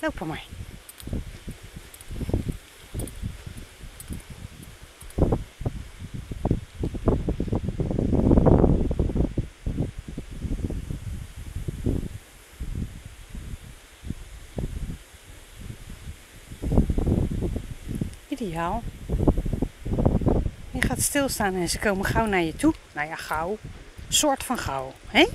Loop maar. Ideaal. Je gaat stilstaan en ze komen gauw naar je toe. Nou ja, gauw. Soort van gauw. hè?